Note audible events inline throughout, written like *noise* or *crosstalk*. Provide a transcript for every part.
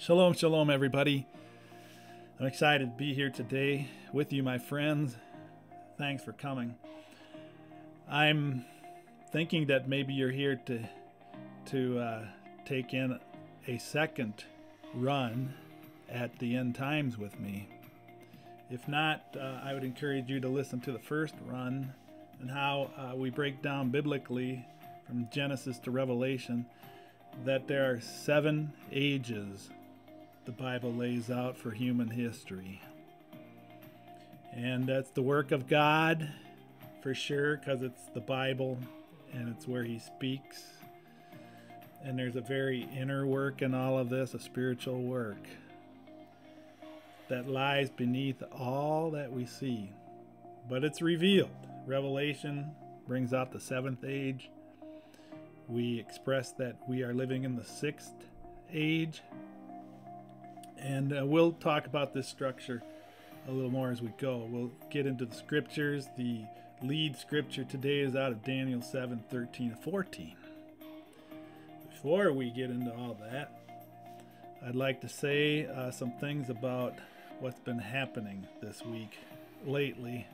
Shalom, shalom, everybody. I'm excited to be here today with you, my friends. Thanks for coming. I'm thinking that maybe you're here to to uh, take in a second run at the end times with me. If not, uh, I would encourage you to listen to the first run and how uh, we break down biblically from Genesis to Revelation that there are seven ages the Bible lays out for human history. And that's the work of God for sure, because it's the Bible and it's where He speaks. And there's a very inner work in all of this, a spiritual work that lies beneath all that we see. But it's revealed. Revelation brings out the seventh age. We express that we are living in the sixth age. And uh, we'll talk about this structure a little more as we go. We'll get into the scriptures. The lead scripture today is out of Daniel 7 13 14. Before we get into all that, I'd like to say uh, some things about what's been happening this week lately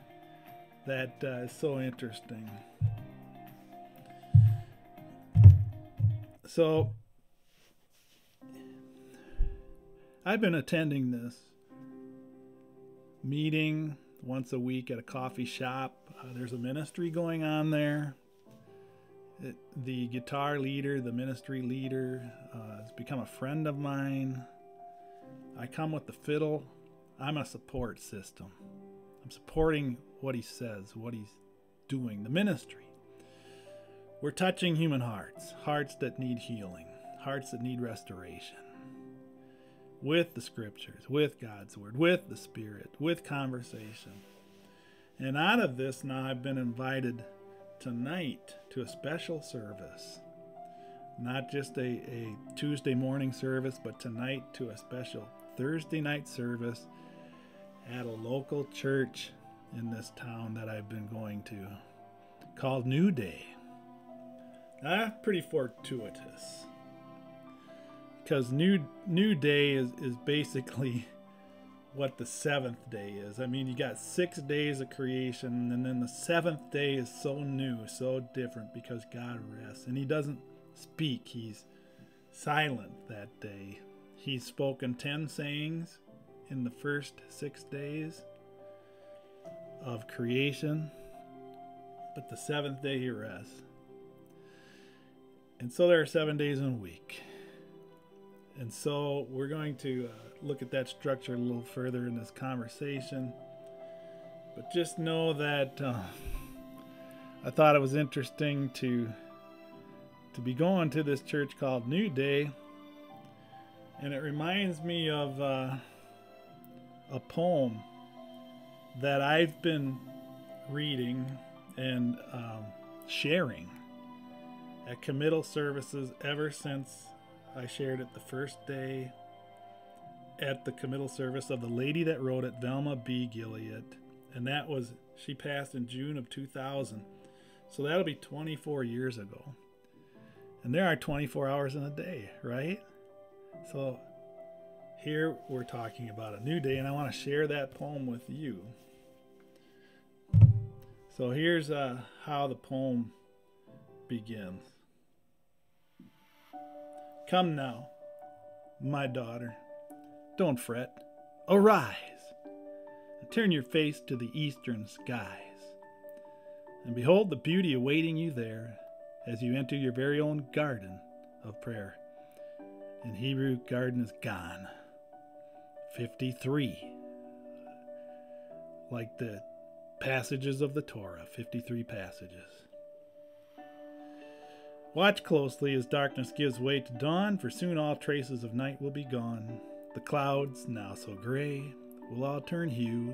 that uh, is so interesting. So, I've been attending this meeting once a week at a coffee shop. Uh, there's a ministry going on there. It, the guitar leader, the ministry leader, uh, has become a friend of mine. I come with the fiddle. I'm a support system. I'm supporting what he says, what he's doing, the ministry. We're touching human hearts, hearts that need healing, hearts that need restoration. With the scriptures, with God's word, with the Spirit, with conversation. And out of this, now I've been invited tonight to a special service. Not just a, a Tuesday morning service, but tonight to a special Thursday night service at a local church in this town that I've been going to called New Day. Ah, pretty fortuitous. Because New New Day is, is basically *laughs* what the seventh day is. I mean, you got six days of creation, and then the seventh day is so new, so different because God rests. And He doesn't speak, He's silent that day. He's spoken 10 sayings in the first six days of creation, but the seventh day he rests. And so there are seven days in a week. And so we're going to uh, look at that structure a little further in this conversation. But just know that uh, I thought it was interesting to to be going to this church called New Day, and it reminds me of uh, a poem that I've been reading and um, sharing at committal services ever since I shared it the first day at the committal service of the lady that wrote it, Velma B. Guilliatt. And that was, she passed in June of 2000. So that'll be 24 years ago. And there are 24 hours in a day, right? So here we're talking about a new day, and I want to share that poem with you. So here's uh, how the poem begins. Come now, my daughter, don't fret, arise, and turn your face to the eastern skies, and behold the beauty awaiting you there as you enter your very own garden of prayer. And Hebrew, garden is gan. 53. Like the passages of the Torah, 53 passages. Watch closely as darkness gives way to dawn, for soon all traces of night will be gone. The clouds, now so gray, will all turn hue.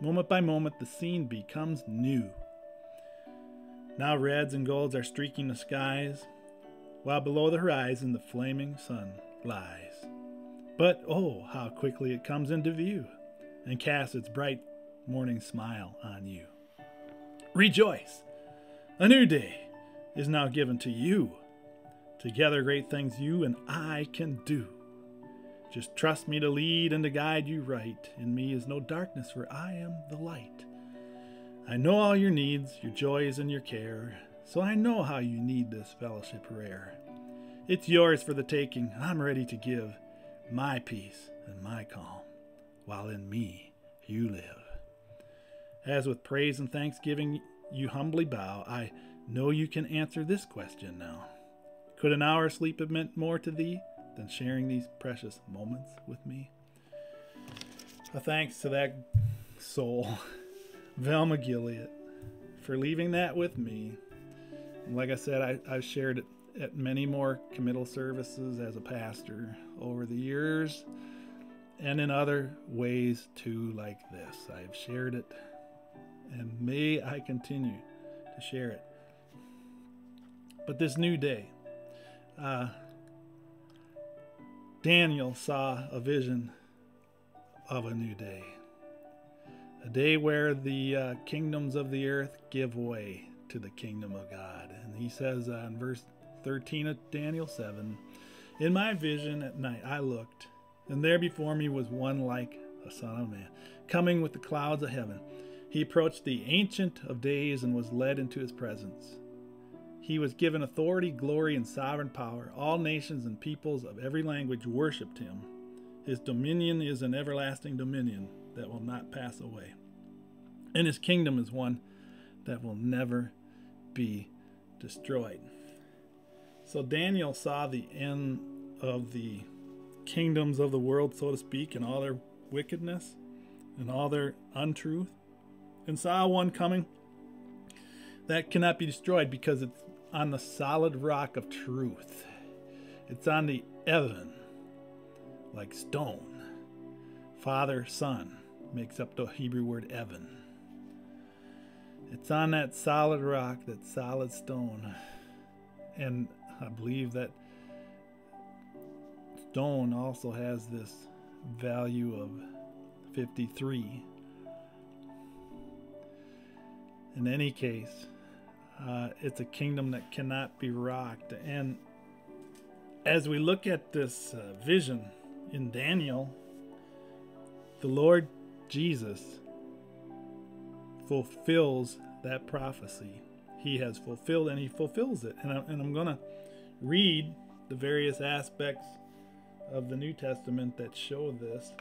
Moment by moment, the scene becomes new. Now reds and golds are streaking the skies, while below the horizon the flaming sun lies. But oh, how quickly it comes into view and casts its bright morning smile on you. Rejoice! A new day is now given to you. Together, great things you and I can do. Just trust me to lead and to guide you right. In me is no darkness, for I am the light. I know all your needs, your joys, and your care, so I know how you need this fellowship rare. It's yours for the taking, I'm ready to give my peace and my calm, while in me you live. As with praise and thanksgiving you humbly bow, I know you can answer this question now. Could an hour's sleep have meant more to thee than sharing these precious moments with me? A thanks to that soul, *laughs* Velma Guilliatt, for leaving that with me. Like I said, I, I've shared it at many more committal services as a pastor over the years and in other ways too, like this. I've shared it and may I continue to share it. But this new day, uh, Daniel saw a vision of a new day. A day where the uh, kingdoms of the earth give way to the kingdom of God. And he says uh, in verse 13 of Daniel 7 In my vision at night I looked, and there before me was one like a son of man, coming with the clouds of heaven. He approached the Ancient of Days and was led into his presence. He was given authority, glory, and sovereign power. All nations and peoples of every language worshipped him. His dominion is an everlasting dominion that will not pass away. And his kingdom is one that will never be destroyed. So Daniel saw the end of the kingdoms of the world, so to speak, and all their wickedness and all their untruth and saw one coming that cannot be destroyed because it's on the solid rock of truth. It's on the Evan, like stone. Father, Son makes up the Hebrew word Evan. It's on that solid rock, that solid stone. And I believe that stone also has this value of 53 in any case, uh, it's a kingdom that cannot be rocked. And as we look at this uh, vision in Daniel, the Lord Jesus fulfills that prophecy. He has fulfilled and he fulfills it. And, I, and I'm going to read the various aspects of the New Testament that show this.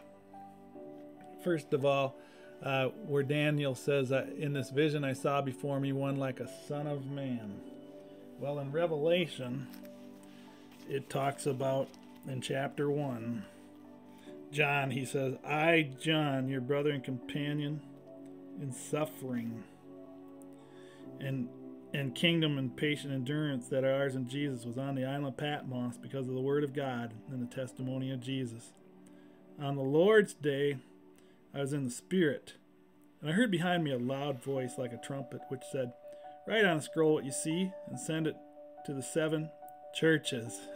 First of all, uh, where Daniel says, In this vision I saw before me one like a son of man. Well, in Revelation, it talks about in chapter 1, John, he says, I, John, your brother and companion in suffering and and kingdom and patient endurance that are ours in Jesus was on the island of Patmos because of the word of God and the testimony of Jesus. On the Lord's day, I was in the Spirit, and I heard behind me a loud voice like a trumpet, which said, Write on a scroll what you see and send it to the seven churches *laughs*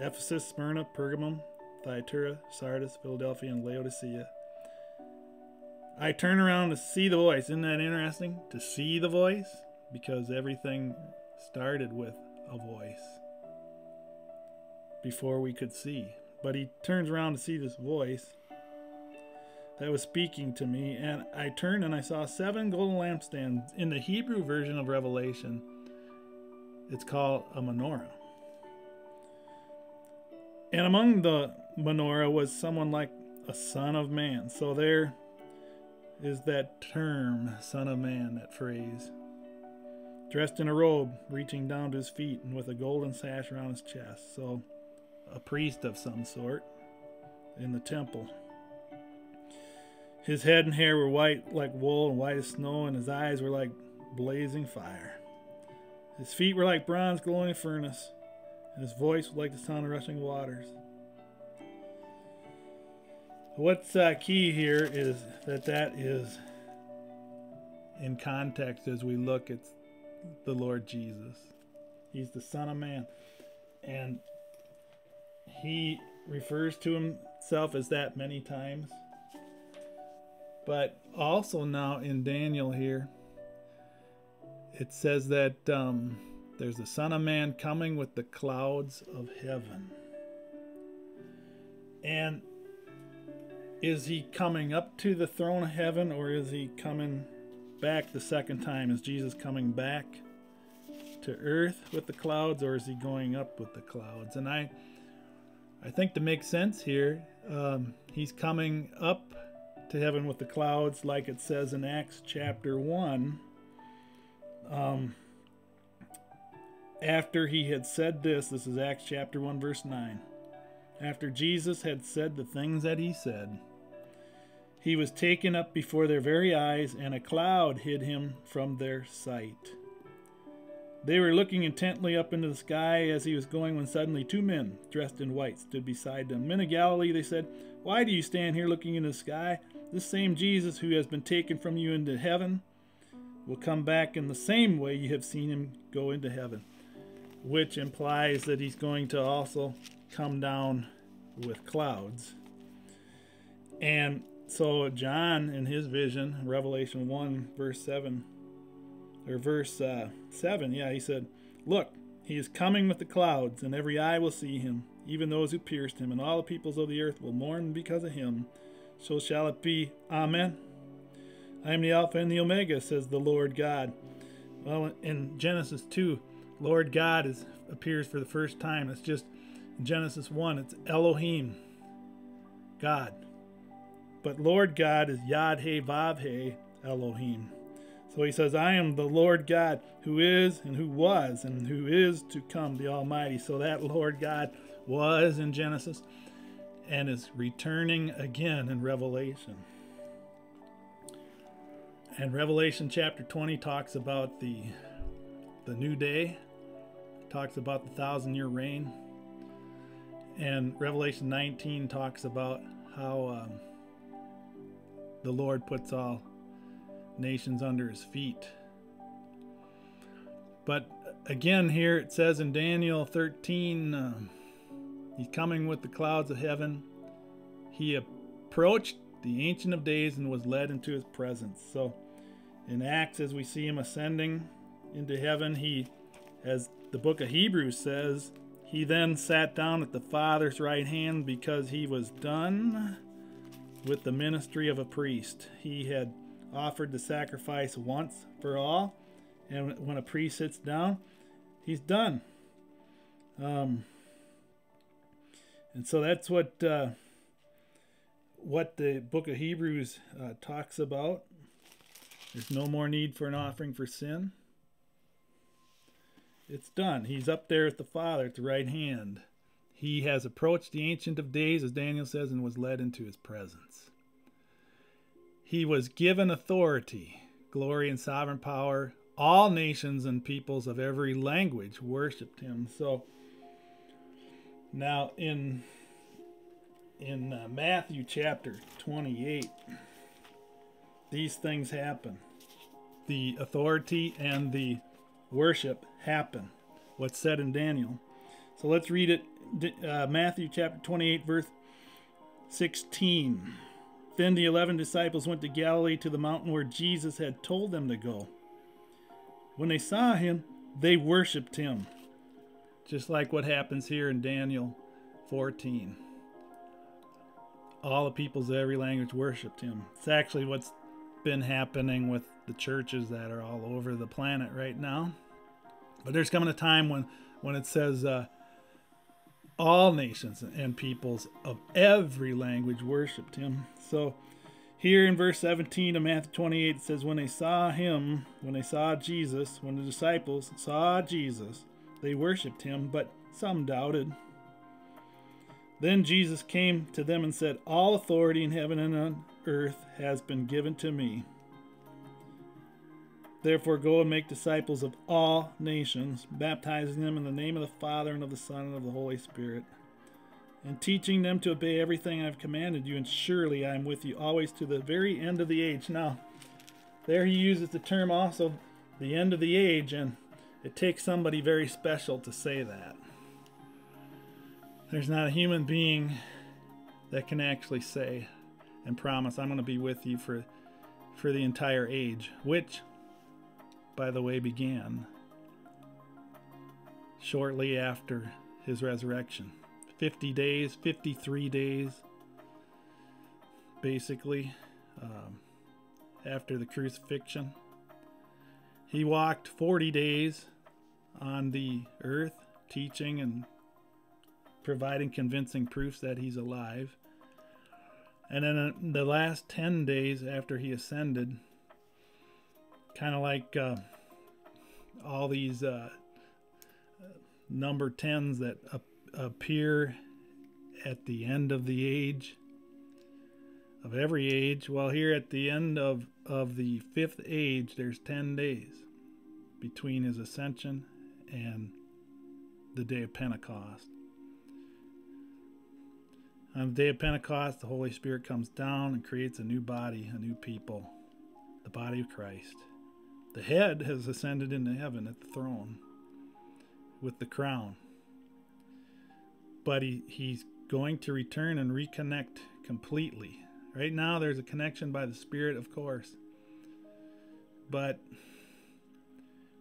Ephesus, Smyrna, Pergamum, Thyatira, Sardis, Philadelphia, and Laodicea. I turn around to see the voice. Isn't that interesting? To see the voice? Because everything started with a voice before we could see. But he turns around to see this voice that was speaking to me, and I turned and I saw seven golden lampstands. In the Hebrew version of Revelation, it's called a menorah. And among the menorah was someone like a son of man. So there is that term, son of man, that phrase. Dressed in a robe, reaching down to his feet, and with a golden sash around his chest. So a priest of some sort in the temple. His head and hair were white like wool and white as snow, and his eyes were like blazing fire. His feet were like bronze glowing furnace, and his voice was like the sound of rushing waters. What's uh, key here is that that is in context as we look at the Lord Jesus. He's the Son of Man. And he refers to himself as that many times. But also now in Daniel here, it says that um, there's the Son of Man coming with the clouds of heaven. And is he coming up to the throne of heaven or is he coming back the second time? Is Jesus coming back to earth with the clouds or is he going up with the clouds? And I I think to make sense here, um, he's coming up to heaven with the clouds, like it says in Acts chapter 1. Um, after he had said this, this is Acts chapter 1, verse 9. After Jesus had said the things that he said, he was taken up before their very eyes, and a cloud hid him from their sight. They were looking intently up into the sky as he was going when suddenly two men, dressed in white, stood beside them. Men of Galilee, they said, Why do you stand here looking into the sky? This same Jesus who has been taken from you into heaven will come back in the same way you have seen him go into heaven which implies that he's going to also come down with clouds. And so John, in his vision, Revelation 1, verse 7, or verse uh, 7, yeah, he said, Look, he is coming with the clouds, and every eye will see him, even those who pierced him, and all the peoples of the earth will mourn because of him. So shall it be. Amen. I am the Alpha and the Omega, says the Lord God. Well, in Genesis 2, Lord God is, appears for the first time. It's just in Genesis 1, it's Elohim, God. But Lord God is Yad He Vav He Elohim. So he says, I am the Lord God who is and who was and who is to come, the Almighty. So that Lord God was in Genesis and is returning again in Revelation. And Revelation chapter 20 talks about the the new day talks about the thousand year reign. And Revelation 19 talks about how um, the Lord puts all nations under his feet. But again, here it says in Daniel 13, uh, he's coming with the clouds of heaven. He approached the Ancient of Days and was led into his presence. So in Acts, as we see him ascending into heaven, he, as the book of Hebrews says, He then sat down at the Father's right hand because he was done with the ministry of a priest. He had offered the sacrifice once for all, and when a priest sits down, he's done. Um, and so that's what uh, what the book of Hebrews uh, talks about. There's no more need for an offering for sin. It's done. He's up there at the Father at the right hand. He has approached the Ancient of Days, as Daniel says, and was led into his presence. He was given authority, glory, and sovereign power. All nations and peoples of every language worshiped him. So now in in uh, Matthew chapter 28, these things happen. The authority and the worship happen. What's said in Daniel. So let's read it. Uh, Matthew chapter 28, verse 16. Then the eleven disciples went to Galilee to the mountain where Jesus had told them to go. When they saw him, they worshiped him. Just like what happens here in Daniel 14. All the peoples of every language worshiped him. It's actually what's been happening with the churches that are all over the planet right now. But there's coming a time when, when it says uh, all nations and peoples of every language worshiped him. So here in verse 17 of Matthew 28 it says, When they saw him, when they saw Jesus, when the disciples saw Jesus, they worshiped him, but some doubted. Then Jesus came to them and said, All authority in heaven and on earth has been given to me. Therefore, go and make disciples of all nations, baptizing them in the name of the Father and of the Son and of the Holy Spirit, and teaching them to obey everything I've commanded you. And surely I am with you always to the very end of the age. Now, there he uses the term also, the end of the age, and it takes somebody very special to say that. There's not a human being that can actually say and promise, I'm going to be with you for, for the entire age, which by the way, began shortly after his resurrection, 50 days, 53 days, basically, um, after the crucifixion. He walked 40 days on the earth, teaching and providing convincing proofs that he's alive. And then uh, the last 10 days after he ascended, kind of like uh, all these uh, number 10s that ap- appear at the end of the age, of every age. Well, here at the end of, of the fifth age, there's 10 days between his ascension and the day of Pentecost. On the day of Pentecost, the Holy Spirit comes down and creates a new body, a new people, the body of Christ. The head has ascended into heaven at the throne with the crown. But he, he's going to return and reconnect completely. Right now, there's a connection by the Spirit, of course. But,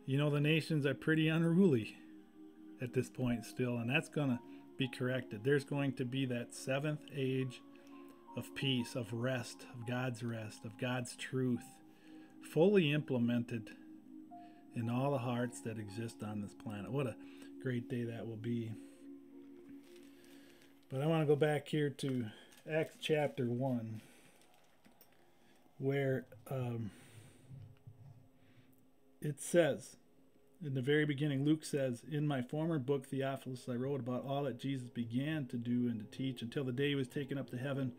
you know, the nations are pretty unruly at this point still, and that's going to be corrected. There's going to be that seventh age of peace, of rest, of God's rest, of God's truth, fully implemented in all the hearts that exist on this planet. What a great day that will be. But I want to go back here to Acts chapter 1, where um, it says, in the very beginning, Luke says, In my former book, Theophilus, I wrote about all that Jesus began to do and to teach until the day he was taken up to heaven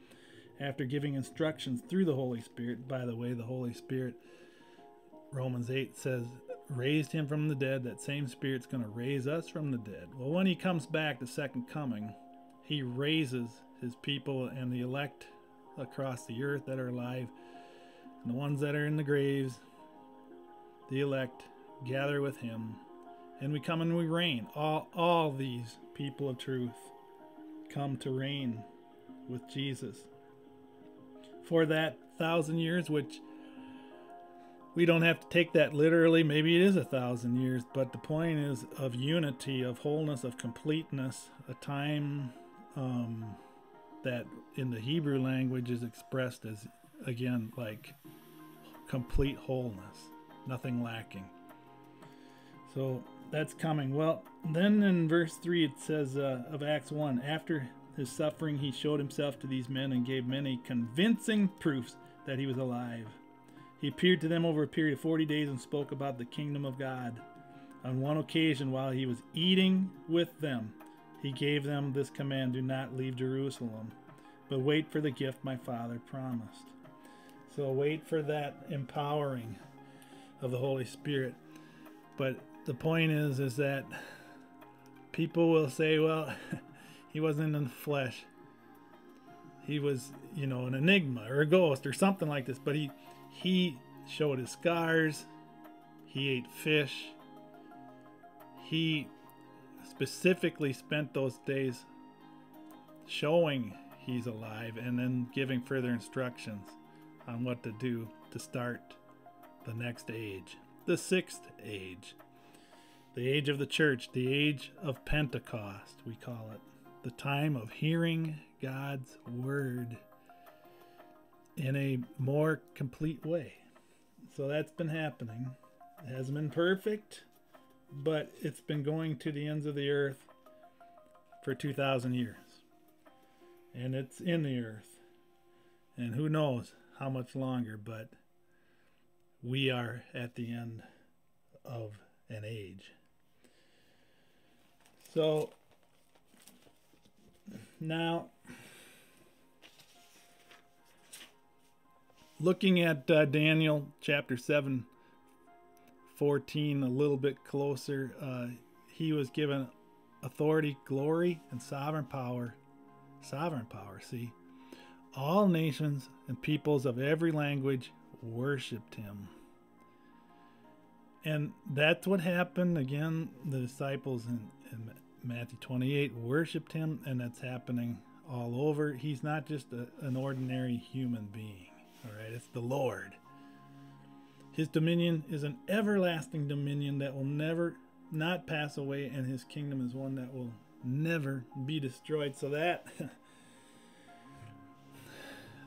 after giving instructions through the Holy Spirit. By the way, the Holy Spirit, Romans 8 says, raised him from the dead. That same Spirit's going to raise us from the dead. Well, when he comes back, the second coming, he raises his people and the elect across the earth that are alive, and the ones that are in the graves, the elect gather with him, and we come and we reign. All, all these people of truth come to reign with Jesus. For that thousand years, which we don't have to take that literally, maybe it is a thousand years, but the point is of unity, of wholeness, of completeness, a time um, that in the Hebrew language is expressed as, again, like complete wholeness, nothing lacking. So that's coming. Well, then in verse 3 it says uh, of Acts 1 After his suffering, he showed himself to these men and gave many convincing proofs that he was alive. He appeared to them over a period of 40 days and spoke about the kingdom of God. On one occasion, while he was eating with them, he gave them this command Do not leave Jerusalem, but wait for the gift my Father promised. So wait for that empowering of the Holy Spirit. But the point is is that people will say well *laughs* he wasn't in the flesh. He was you know an enigma or a ghost or something like this but he he showed his scars. He ate fish. He specifically spent those days showing he's alive and then giving further instructions on what to do to start the next age the sixth age the age of the church, the age of Pentecost, we call it. The time of hearing God's word in a more complete way. So that's been happening. It hasn't been perfect, but it's been going to the ends of the earth for 2,000 years. And it's in the earth. And who knows how much longer, but we are at the end of an age. So now, looking at uh, Daniel chapter 7, 14 a little bit closer, uh, he was given authority, glory, and sovereign power. Sovereign power, see? All nations and peoples of every language worshiped him. And that's what happened again. The disciples in, in Matthew 28 worshiped him, and that's happening all over. He's not just a, an ordinary human being, all right? It's the Lord. His dominion is an everlasting dominion that will never not pass away, and his kingdom is one that will never be destroyed. So that *laughs*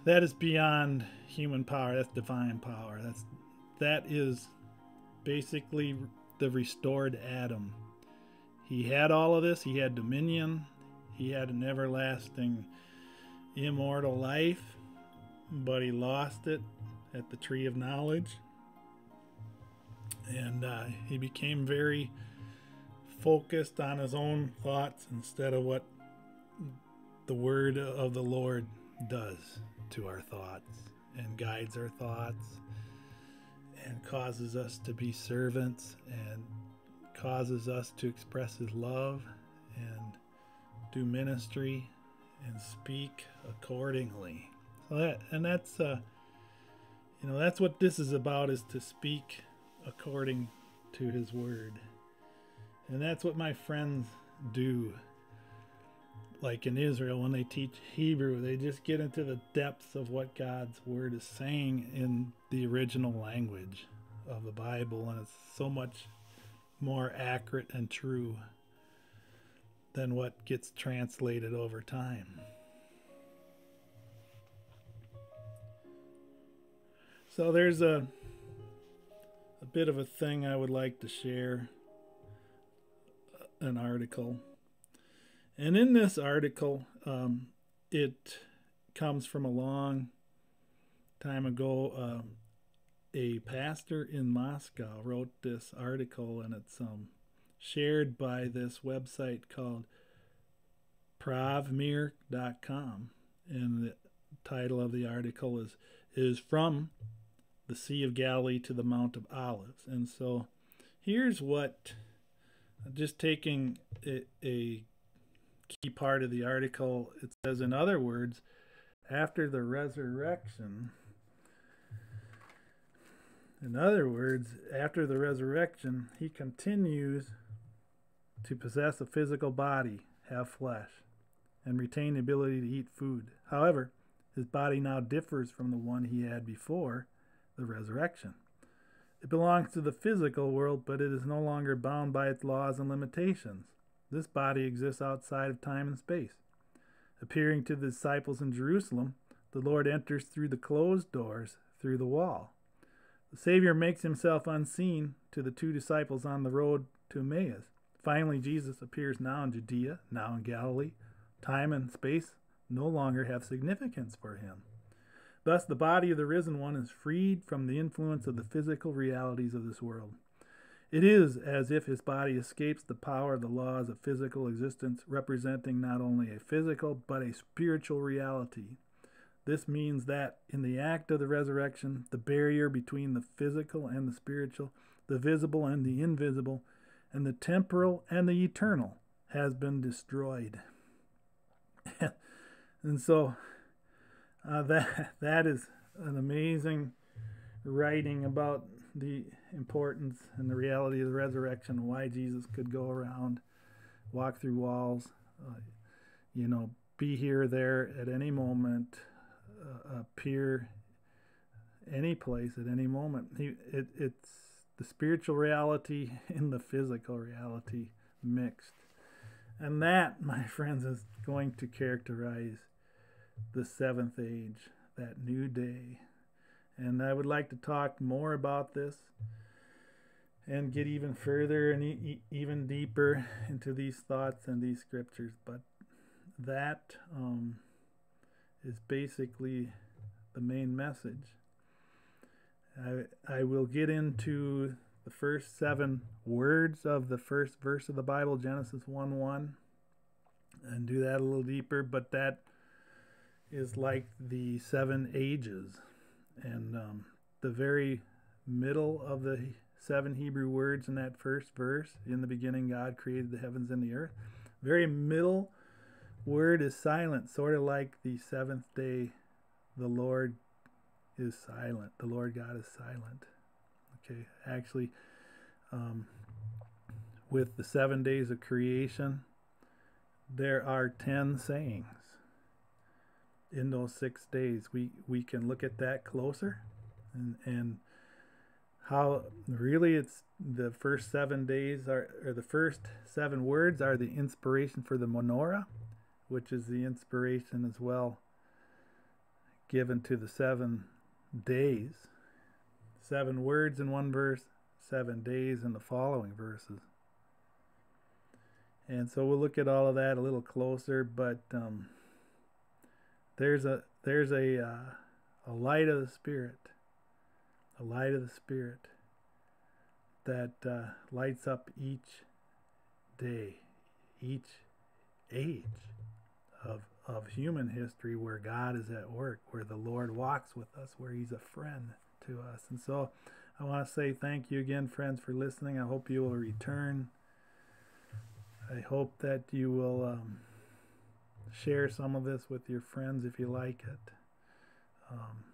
that is beyond human power. That's divine power. That's that is basically the restored Adam. He had all of this. He had dominion. He had an everlasting, immortal life, but he lost it at the tree of knowledge. And uh, he became very focused on his own thoughts instead of what the word of the Lord does to our thoughts and guides our thoughts and causes us to be servants and causes us to express his love and do ministry and speak accordingly. So that and that's uh you know that's what this is about is to speak according to his word. And that's what my friends do. Like in Israel, when they teach Hebrew, they just get into the depths of what God's word is saying in the original language of the Bible, and it's so much more accurate and true than what gets translated over time. So there's a a bit of a thing I would like to share an article. And in this article, um, it comes from a long time ago. Uh, a pastor in Moscow wrote this article, and it's um, shared by this website called pravmir.com. And the title of the article is is from the Sea of Galilee to the Mount of Olives. And so here's what just taking a, a key part of the article, it says, in other words, after the resurrection, in other words, after the resurrection, he continues to possess a physical body, have flesh, and retain the ability to eat food. However, his body now differs from the one he had before the resurrection. It belongs to the physical world, but it is no longer bound by its laws and limitations. This body exists outside of time and space. Appearing to the disciples in Jerusalem, the Lord enters through the closed doors through the wall. The Savior makes himself unseen to the two disciples on the road to Emmaus. Finally, Jesus appears now in Judea, now in Galilee. Time and space no longer have significance for him. Thus, the body of the risen one is freed from the influence of the physical realities of this world. It is as if his body escapes the power of the laws of physical existence, representing not only a physical but a spiritual reality. This means that in the act of the resurrection, the barrier between the physical and the spiritual, the visible and the invisible, and the temporal and the eternal has been destroyed. *laughs* and so uh, *laughs* that that is an amazing writing about the importance and the reality of the resurrection, why Jesus could go around, walk through walls, uh, you know, be here, there at any moment, appear any place at any moment. He, it, it's the spiritual reality *laughs* and the physical reality mixed. And that, *laughs* my friends, is going to characterize the seventh age, that new day. And I would like to talk more about this and get even further and e- even deeper into these thoughts and these scriptures. But that um, is basically the main message. I, I will get into the first seven words of the first verse of the Bible, Genesis 1 1, and do that a little deeper. But that is like the seven ages. And um, the very middle of the seven Hebrew words in that first verse, in the beginning, God created the heavens and the earth. Very middle word is silent, sort of like the seventh day, the Lord is silent. The Lord God is silent. Okay, actually, um, with the seven days of creation, there are ten sayings in those six days. We we can look at that closer, and and how really it's the first seven days are or the first seven words are the inspiration for the menorah, which is the inspiration as well given to the seven days. Seven words in one verse, seven days in the following verses. And so we'll look at all of that a little closer, but um, there's a there's a uh, a light of the spirit, a light of the spirit that uh, lights up each day, each age of of human history where God is at work, where the Lord walks with us, where He's a friend to us. And so I want to say thank you again, friends, for listening. I hope you will return. I hope that you will um, share some of this with your friends if you like it. Um,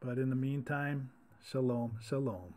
but in the meantime, shalom, shalom.